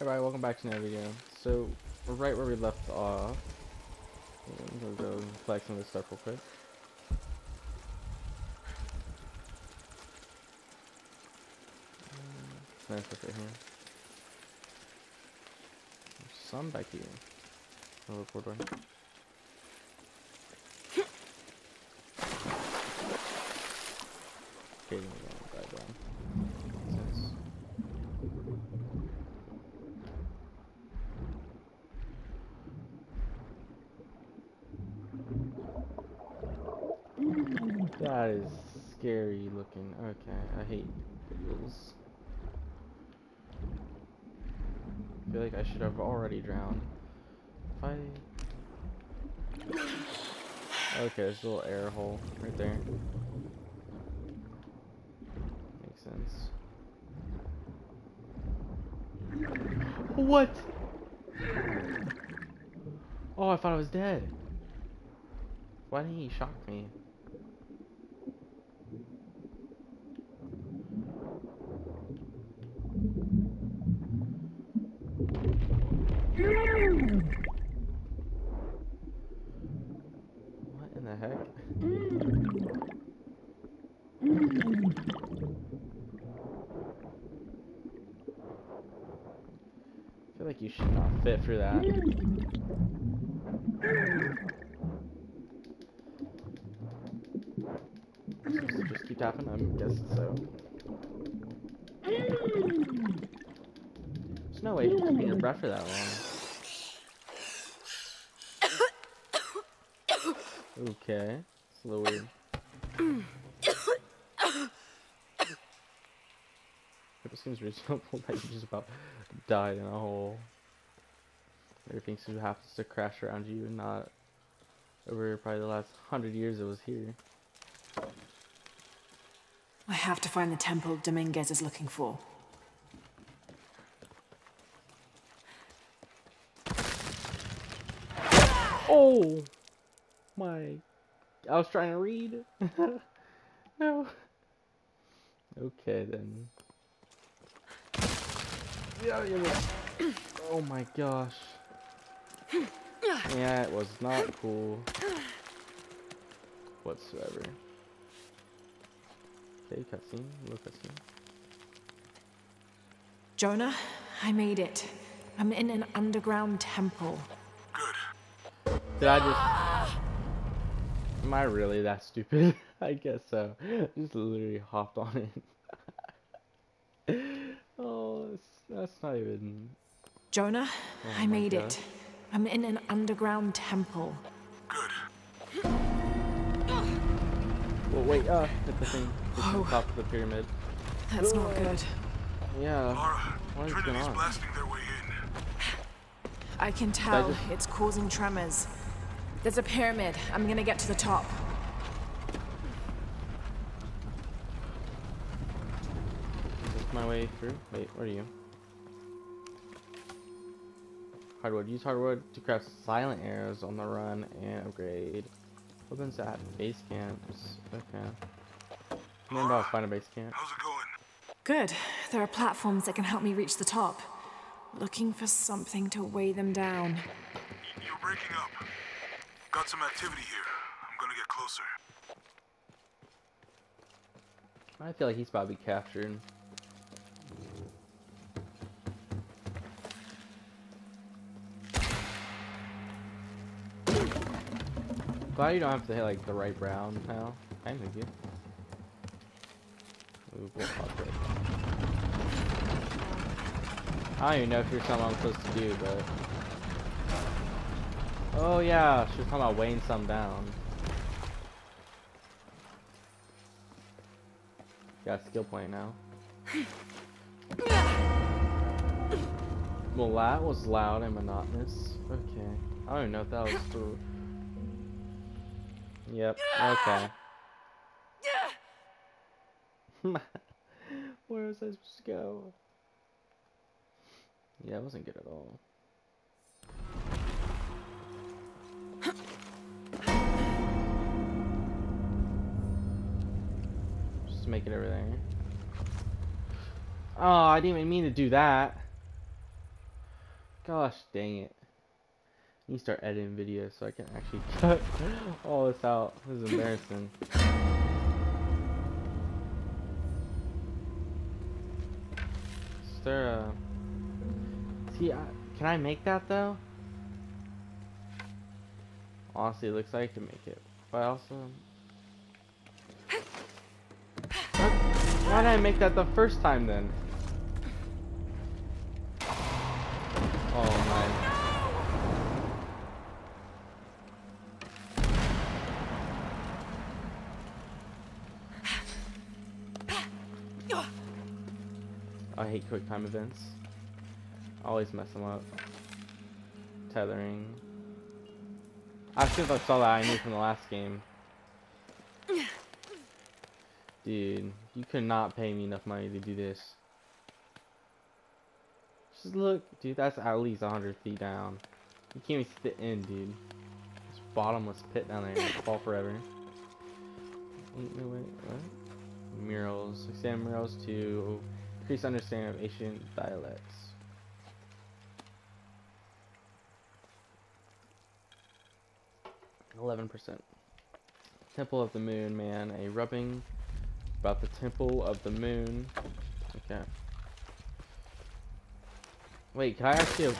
Alright, welcome back to another video. So, we're right where we left off. We'll go collect some of this stuff real quick. Mm, Nice stuff right here. There's some back here. Look, door. Okay, then we're gonna die down. Makes sense. That is looking. Okay, I hate videos. I feel like I should have already drowned. If I... Okay, there's a little air hole right there. Makes sense. What? Oh, I thought I was dead. Why didn't he shock me? What in the heck? I feel like you should not fit for that. Just keep tapping? I'm guessing so. There's no way you can keep your breath for that long. Okay. It's a little weird. It seems reasonable that you just about died in a hole. Everything seems to have to crash around you and not over probably the last hundred years it was here. I have to find the temple Dominguez is looking for. Oh my! I was trying to read. no. Okay then. Yeah, yeah. yeah. Oh my gosh. Yeah, it was not cool whatsoever. Okay, cutscene. Little cutscene. Jonah, I made it. I'm in an underground temple. Good. Did I just? Am I really that stupid? I guess so. Just literally hopped on it. oh, that's, that's not even. Jonah, Oh I made God. it. I'm in an underground temple. Good. Well, wait. Uh, hit the thing. It's on Whoa. top of the pyramid. That's not good. Yeah. Lara, What is going on? blasting their way in. I can tell just- it's causing tremors. There's a pyramid. I'm gonna get to the top. Is this my way through? Wait, where are you? Hardwood. Use hardwood to craft silent arrows on the run and upgrade. Opens at base camps. Okay. Remember, I'll find a base camp. How's it going? Good. There are platforms that can help me reach the top. Looking for something to weigh them down. You're breaking up. Got some activity here. I'm gonna get closer. I feel like he's about to be captured. Glad you don't have to hit like the right brown now. I think you. Ooh, we'll pop it. I don't even know if you're something I'm supposed to do, but. Oh yeah, she was talking about weighing some down. Got a skill point now. Well, that was loud and monotonous. Okay. I don't even know if that was true. Yep. Okay. Where was I supposed to go? Yeah, it wasn't good at all. Just make it over there. Oh, I didn't even mean to do that. Gosh dang it. To start editing videos so I can actually cut all this out. This is embarrassing. Is there a... See, I, can I make that though? Honestly, it looks like I can make it. But I also... Why, why did I make that the first time then? Oh my. Quick time events. Always mess them up. Tethering. Soon as I saw that, I knew from the last game. Dude, you could not pay me enough money to do this. Just look, dude, that's at least 100 feet down. You can't even sit in, dude. This bottomless pit down there, fall forever. Wait, wait, wait, what? Murals. Examine murals to increase understanding of ancient dialects. Eleven percent. Temple of the Moon, man. A rubbing about the Temple of the Moon. Okay. Wait, can I ask you?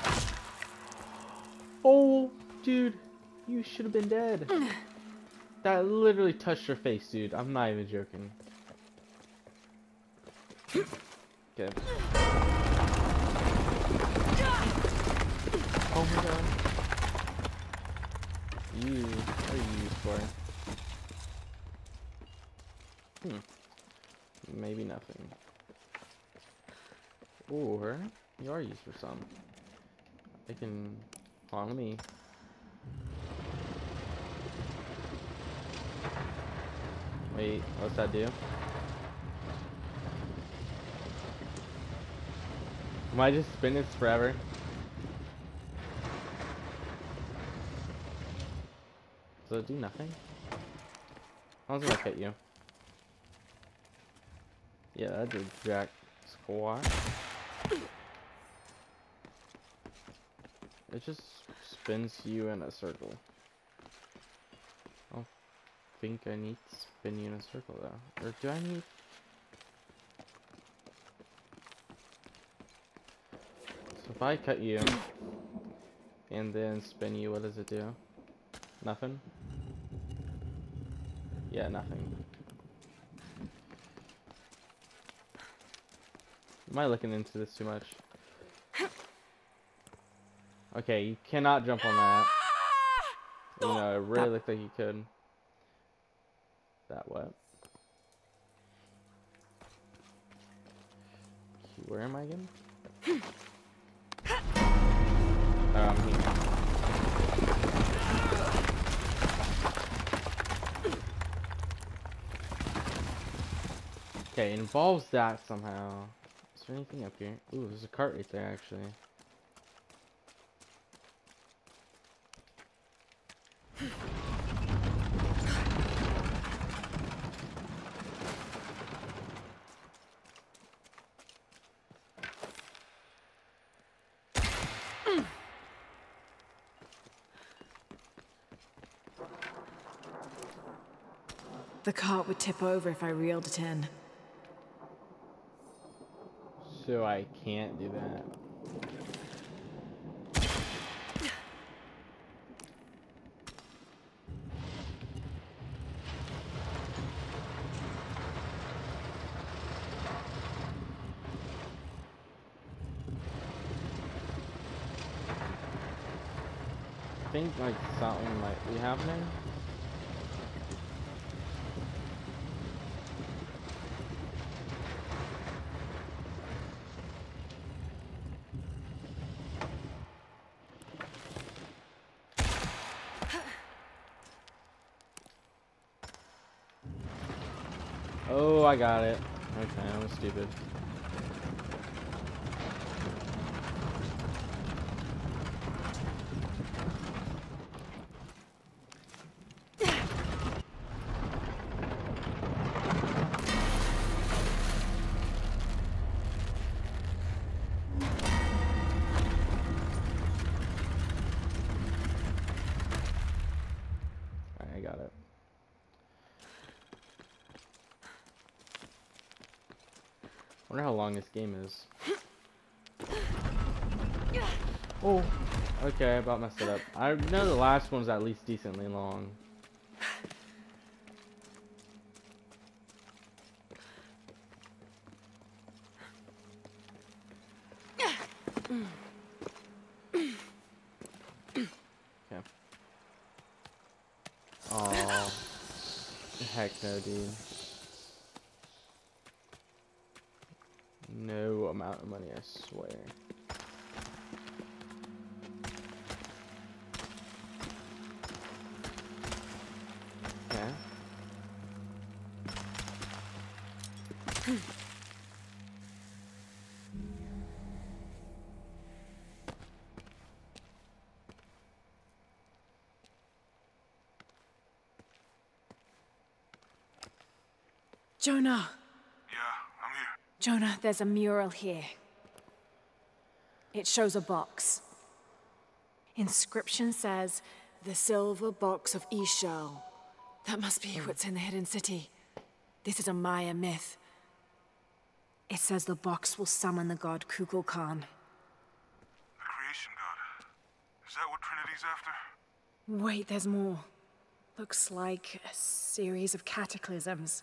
Oh, dude. You should have been dead. That literally touched your face, dude. I'm not even joking. Okay. Oh my god. You, what are you used for? Hmm. Maybe nothing. Or, you are used for some. I can, let me. Wait, what's that do? Am I just spin this forever? Does it do nothing? I was gonna hit you. Yeah, that did jack squat. It just spins you in a circle. I don't think I need to spin you in a circle though. Or do I need if I cut you and then spin you, what does it do? Nothing? Yeah, nothing. Am I looking into this too much? Okay, you cannot jump on that. You know, it really looked like you could. That what? Where am I again? Um, here. Okay, involves that somehow. Is there anything up here? Ooh, there's a cart right there, actually. The cart would tip over if I reeled it in. So I can't do that. I think like something might be happening. Oh, I got it. Okay, I was stupid. Wonder how long this game is. Oh, okay, I about messed it up. I know the last one's at least decently long. Okay. Oh, heck no, dude. No amount of money, I swear. Okay. Jonah! Yeah, I'm here. Jonah, there's a mural here. It shows a box. Inscription says, the silver box of Ix Chel. That must be what's in the hidden city. This is a Maya myth. It says the box will summon the god Kukulkan. The creation god. Is that what Trinity's after? Wait, there's more. Looks like a series of cataclysms.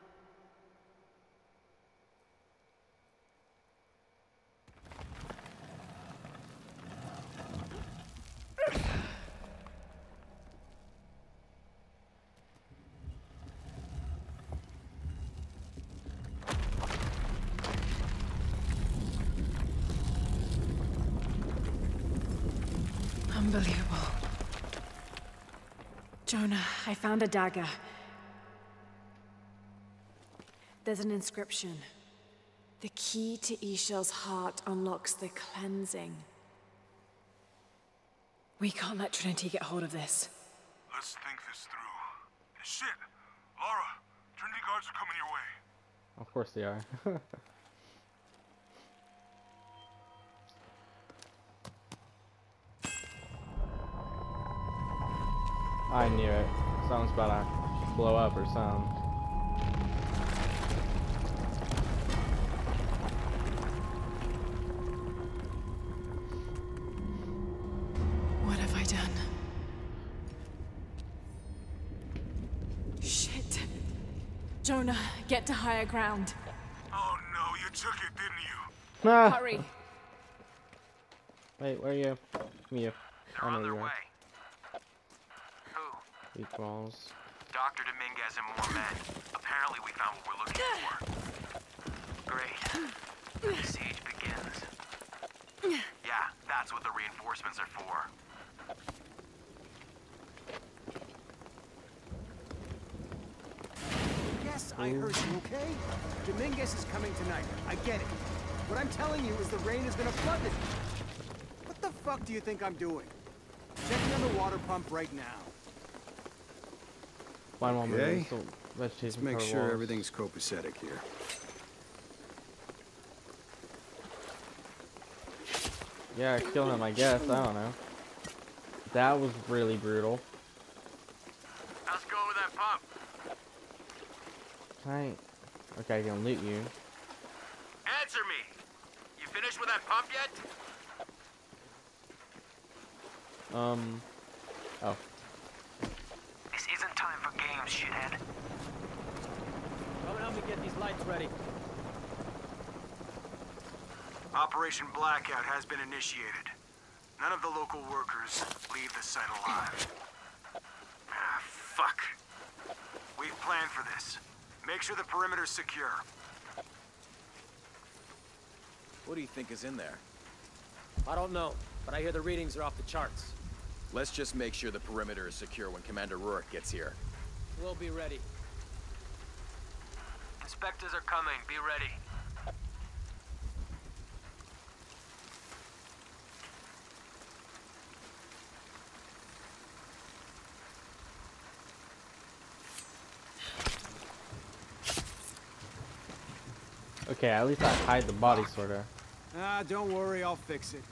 Unbelievable. Jonah, I found a dagger. There's an inscription. The key to Ix Chel's heart unlocks the cleansing. We can't let Trinity get hold of this. Let's think this through. Shit! Lara, Trinity guards are coming your way. Of course they are. I knew it. Something's about to blow up or something. What have I done? Shit. Jonah, get to higher ground. Oh no, you took it, didn't you? Ah! Hurry. Wait, where are you? Me, you. They're on their you are. way. Who? Beach balls. Dr. Dominguez and more men. Apparently we found what we're looking for. Great. The siege begins. Yeah, that's what the reinforcements are for. Yes, I heard you, okay? Dominguez is coming tonight. I get it. What I'm telling you is the rain is gonna flood it. What the fuck do you think I'm doing? Checking on the water pump right now. Find one Okay. more. So Let's make sure walls. everything's copacetic here. Yeah, kill him, I guess. I don't know. That was really brutal. How's it going with that pump? Right. Okay, I can loot you. Answer me! You finished with that pump yet? Um. Oh. This isn't time for games, shithead. Come and help me get these lights ready. Operation Blackout has been initiated. None of the local workers leave the site alive. Ah, fuck. We've planned for this. Make sure the perimeter's secure. What do you think is in there? I don't know, but I hear the readings are off the charts. Let's just make sure the perimeter is secure when Commander Rourke gets here. We'll be ready. Inspectors are coming. Be ready. Okay, at least I hide the body, sorta. Ah, don't worry, I'll fix it.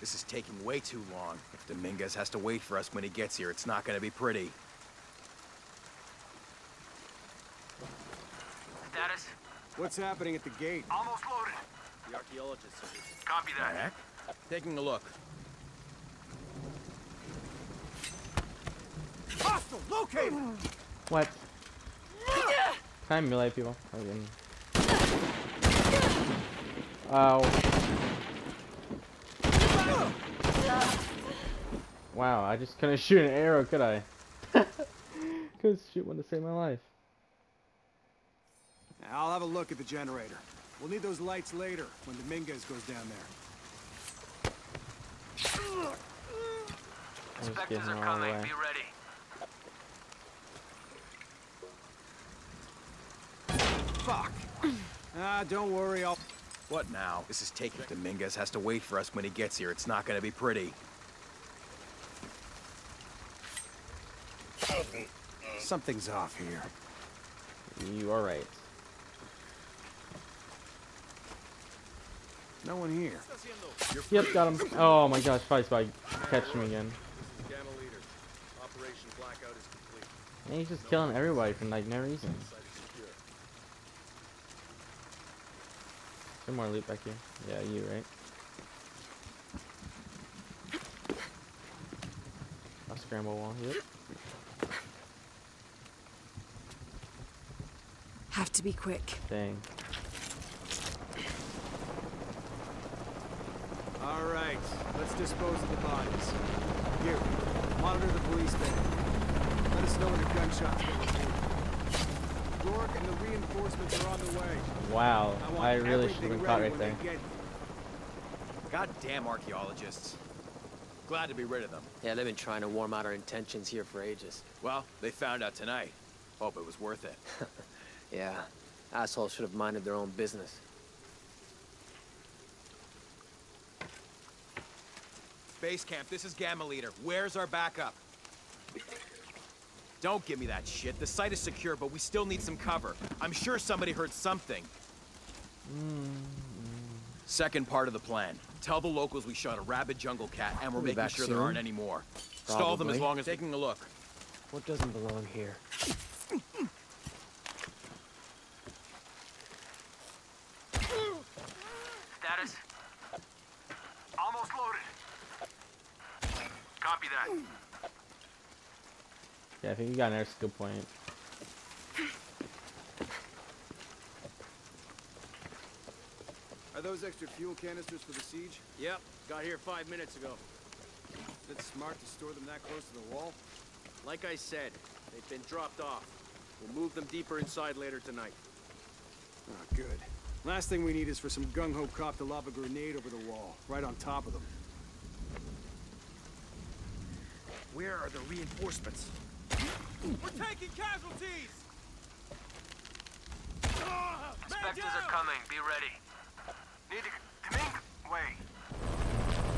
This is taking way too long. If Dominguez has to wait for us when he gets here, it's not gonna be pretty. What's happening at the gate? Almost loaded. The archaeologist said it's Copy that. Heck? Taking a look. Hostile, located! What? Can I melee people? I didn't. Oh. Wow, I just couldn't shoot an arrow, could I? Couldn't shoot one to save my life. I'll have a look at the generator. We'll need those lights later, when Dominguez goes down there. Inspectors are coming. Be ready. Fuck! Ah, don't worry, I'll... What now? This is taking... If Dominguez has to wait for us when he gets here, it's not gonna be pretty. Something's off here. You are right. No one here. Yep, got him. Oh my gosh, Fight Spy catch him again. Gamma leader. Operation Blackout is complete. And he's just killing everybody for like no reason. Site. Some more loot back here. Yeah, you right. I'll scramble wall. Yep. Have to be quick. Dang. All right, let's dispose of the bodies. Here, monitor the police van. Let us know when a gunshot's been reported. Rourke and the reinforcements are on the way. Wow, I, I really should have been caught right there. they get Goddamn archaeologists. Glad to be rid of them. Yeah, they've been trying to warm out our intentions here for ages. Well, they found out tonight. Hope it was worth it. Yeah. Assholes should have minded their own business. Base camp, this is Gamma Leader. Where's our backup? Don't give me that shit. The site is secure, but we still need some cover. I'm sure somebody heard something. Second part of the plan. Tell the locals we shot a rabid jungle cat, and we're We'll making back sure there aren't any more. Stall them as long as taking a look. What doesn't belong here? Status? Almost loaded. Copy that. Yeah, I think you got an air skill point. Are those extra fuel canisters for the siege? Yep. Got here five minutes ago. Is it smart to store them that close to the wall? Like I said, they've been dropped off. We'll move them deeper inside later tonight. Oh, good. Last thing we need is for some gung-ho cop to lob a grenade over the wall, right on top of them. Where are the reinforcements? We're taking casualties! Inspectors are coming. Be ready. Need to... Domingue... Wait.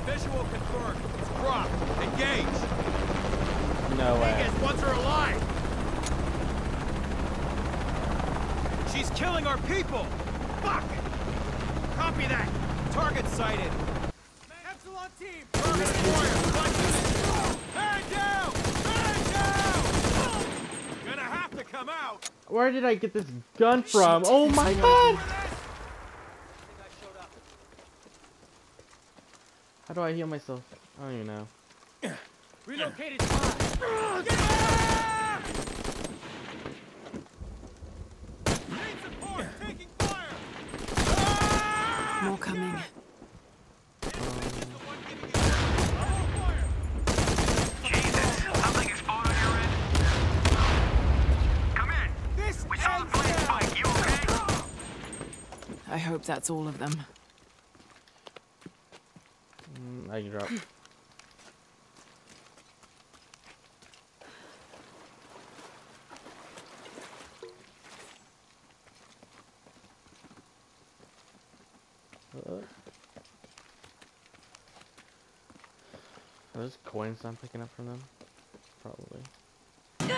Visual confirmed. It's Croft. Engage. No way. Dominguez wants her alive. She's killing our people. Fuck. Copy that. Target sighted. Epsilon team! Target warrior. Punches. Man down. Man down. Gonna have to come out. Where did I get this gun from? Oh my god! How do I heal myself? I don't even know. Relocated spot. More coming. Jesus! Something exploded on your end? Come in! This We saw the flame spike. You okay? I hope that's all of them. Mm, I can drop. Are those coins I'm picking up from them? Probably.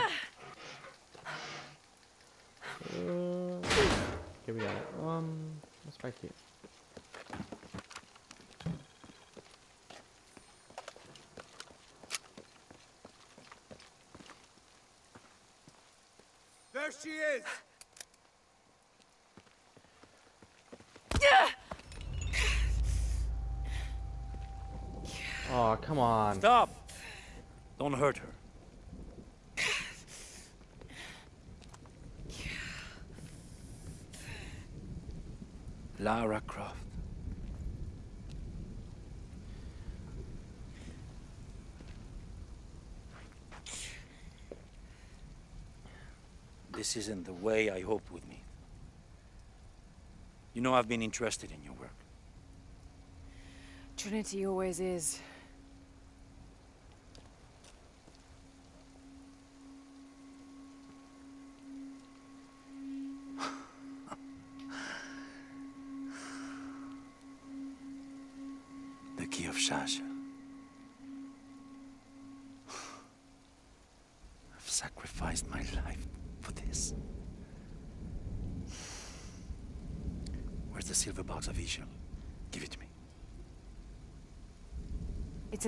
Uh, Okay, we got it. Um, what's back here? There she is! Oh, come on. Stop! Don't hurt her. Lara Croft. This isn't the way I hoped would meet. You know I've been interested in your work. Trinity always is. The key of Chak Chel. I've sacrificed my life for this. Where's the silver box of Ix Chel? Give it to me. It's in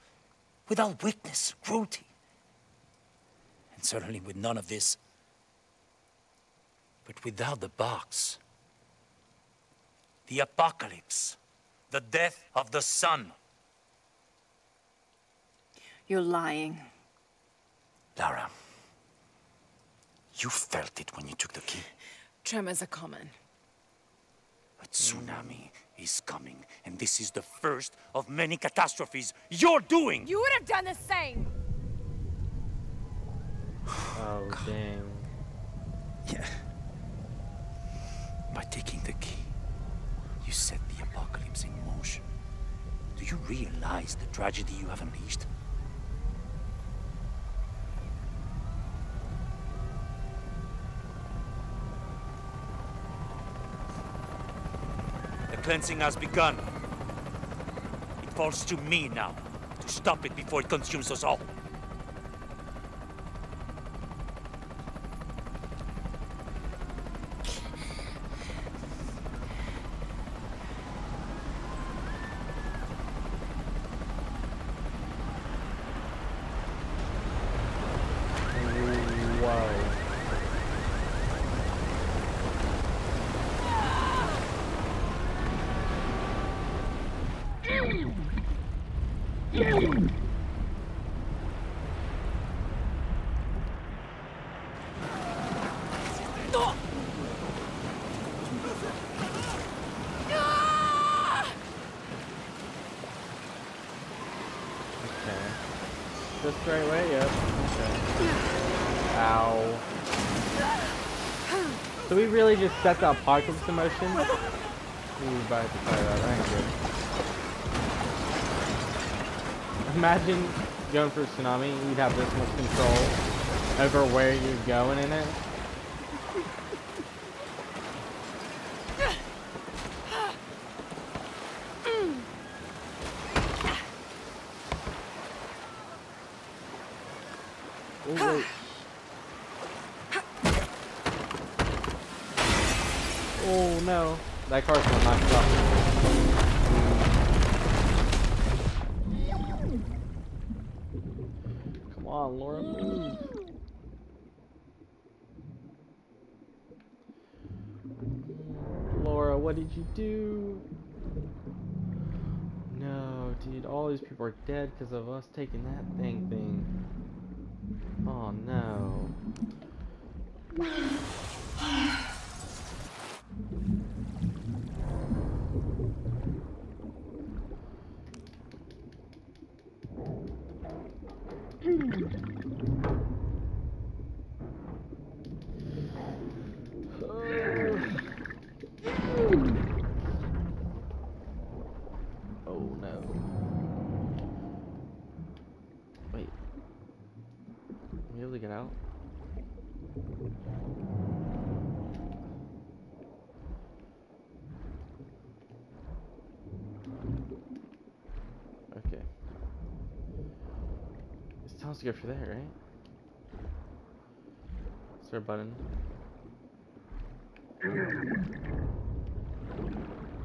without weakness, cruelty. And certainly with none of this. But without the box, the apocalypse, the death of the sun. You're lying. Lara, you felt it when you took the key. Tremors are common. A tsunami is coming, and this is the first of many catastrophes you're doing. You would have done the same! Oh, dang. Yeah. By taking the key, you set the apocalypse in motion. Do you realize the tragedy you have unleashed? Cleansing has begun. It falls to me now to stop it before it consumes us all. Whoa. Okay. This the right way? Yep. Okay. Ow. So we really just set the apocalypse in motion? About to try that. That ain't good. Imagine going for a tsunami, you'd have this much control over where you're going in it. Oh, wait. Oh no, that car's gonna knock us off. Come on, Laura, move. Laura, what did you do? No, dude, all these people are dead because of us taking that thing thing. Oh no. Hmm. Telling to go for there, right? Is there a button?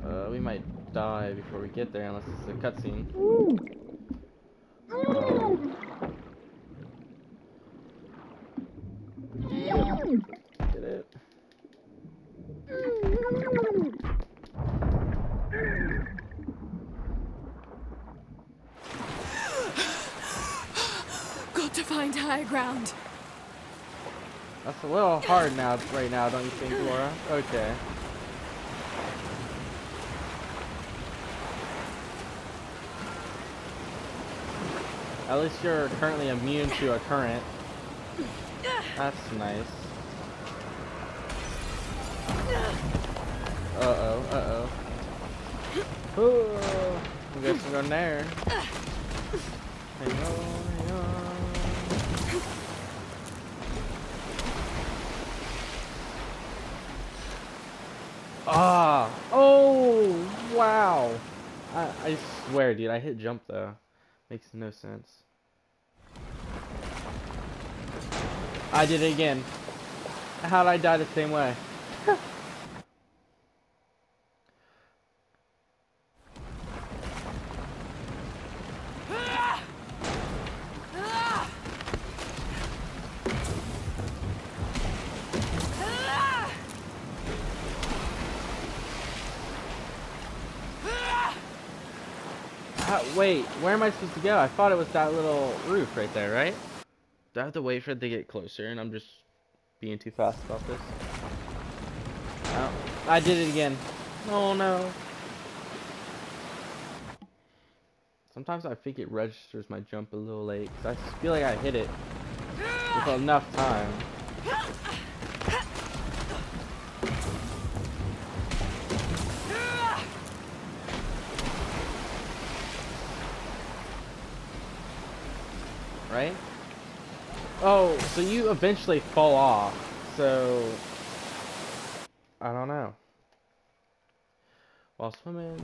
Uh, we might die before we get there unless it's a cutscene. Get it? Got to find higher ground. That's a little hard now, right now, don't you think, Laura? Okay. At least you're currently immune to a current. That's nice. Uh-oh, uh-oh. Oh, I guess we're going there. Hang on, hang Ah! Oh! Wow! I, I swear, dude, I hit jump though. Makes no sense. I did it again. How'd I die the same way? How, wait, where am I supposed to go? I thought it was that little roof right there, right? Do I have to wait for it to get closer and I'm just being too fast about this? Oh, I did it again. Oh no. Sometimes I think it registers my jump a little late because I feel like I hit it with enough time. Right? Oh, so you eventually fall off. So I don't know. While swimming,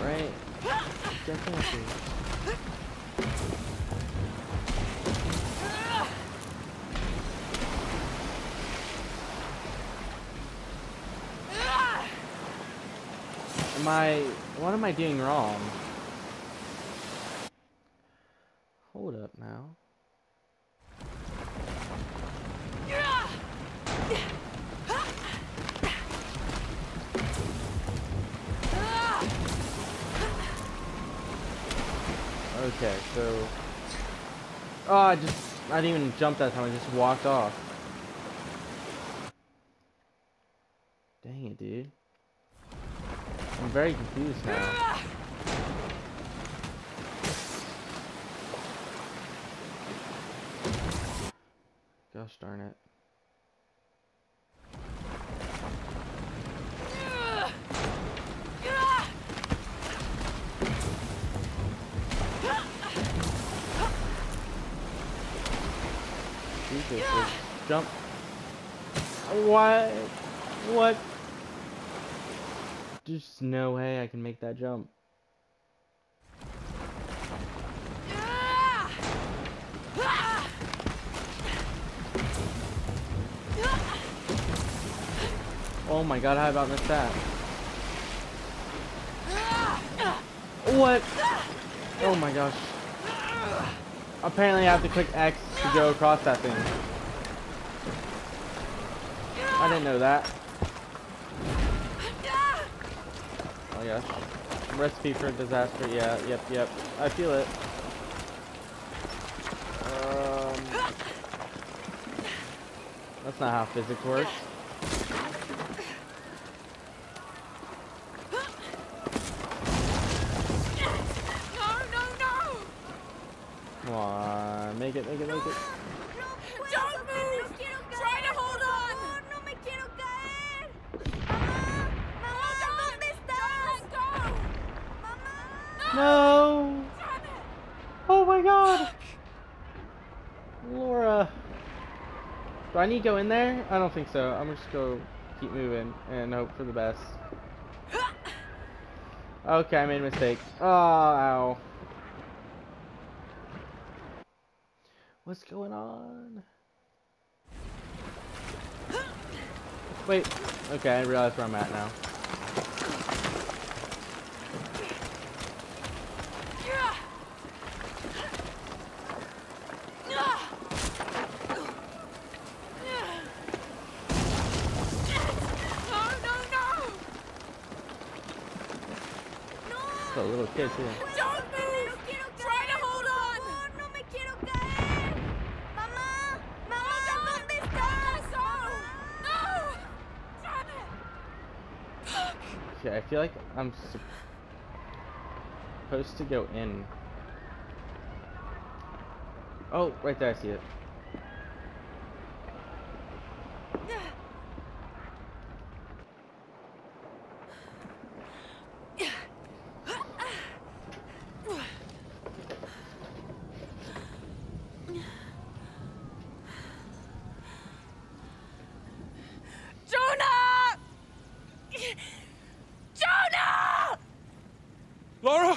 right? Definitely. Am I? What am I doing wrong? Hold up now. Okay, so... Oh, I just... I didn't even jump that time, I just walked off. Dang it, dude. I'm very confused now. Gosh darn it. Jesus, jump. What? What? There's no way I can make that jump. Oh my god, how about missed that? What? Oh my gosh. Apparently I have to click X to go across that thing. I didn't know that. Oh gosh. Recipe for disaster, yeah, yep, yep. I feel it. Um, that's not how physics works. No! Oh my god! Lara. Do I need to go in there? I don't think so. I'm just go keep moving and hope for the best. Okay, I made a mistake. Oh, ow. What's going on? Wait. Okay, I realize where I'm at now. No, no, no! It's a little kid too. Don't move! Try to hold on! No me quiero caer! Mamá! Mamá, ¿dónde estás? No! Damn it! Okay, I feel like I'm supposed to go in. Oh, right there, I see it. Jonah! Jonah! Lara!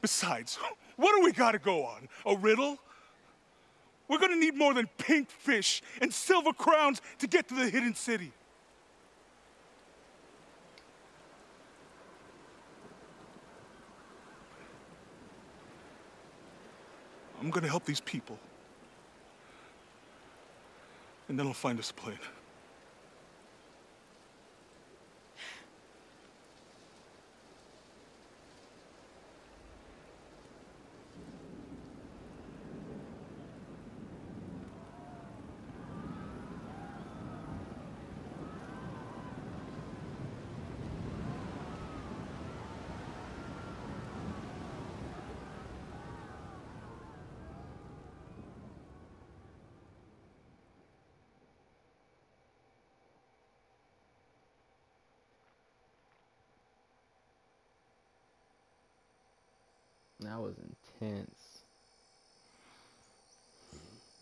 Besides, what do we gotta go on? A riddle? We're gonna need more than pink fish and silver crowns to get to the hidden city. I'm gonna help these people. And then I'll find us a plane. That was intense.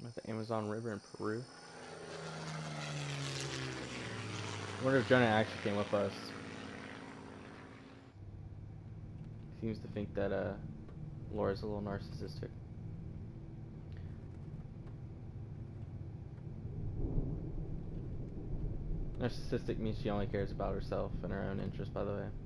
With the Amazon River in Peru. I wonder if Jonah actually came with us. Seems to think that uh, Lara's a little narcissistic. Narcissistic means she only cares about herself and her own interests, by the way.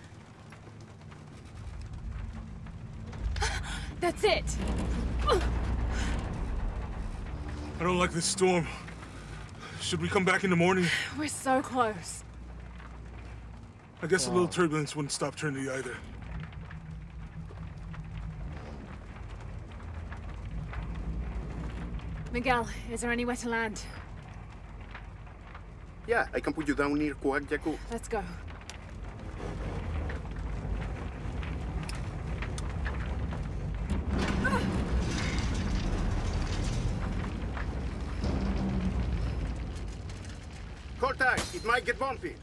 That's it. I don't like this storm. Should we come back in the morning? We're so close. I guess a little turbulence wouldn't stop Trinity either. Miguel, is there anywhere to land? Yeah, I can put you down near Kuwaq Yaku. Let's go. Might get bumpy.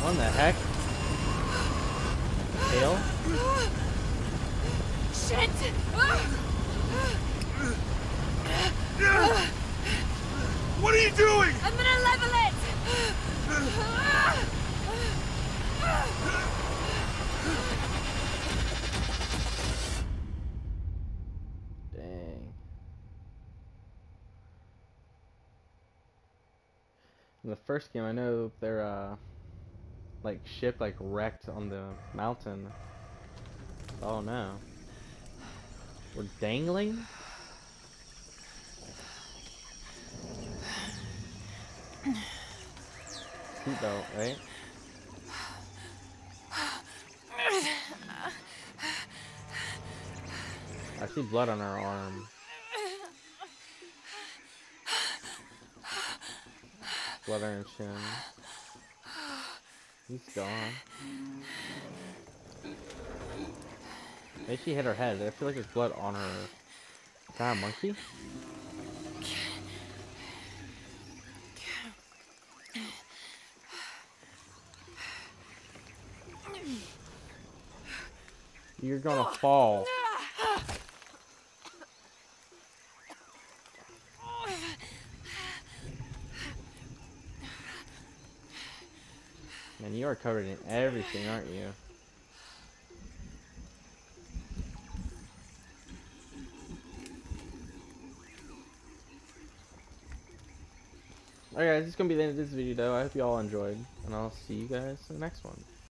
What the heck? Tail? Shit! What are you doing? I'm gonna level it! Dang. In the first game, I know their uh, like ship like wrecked on the mountain. Oh no. We're dangling. Seatbelt, right? I see blood on her arm. On her chin. He's gone. Maybe she hit her head. I feel like there's blood on her. Is that a monkey? You're gonna fall. Man, you are covered in everything, aren't you? Alright guys, this is gonna be the end of this video though. I hope you all enjoyed. And I'll see you guys in the next one.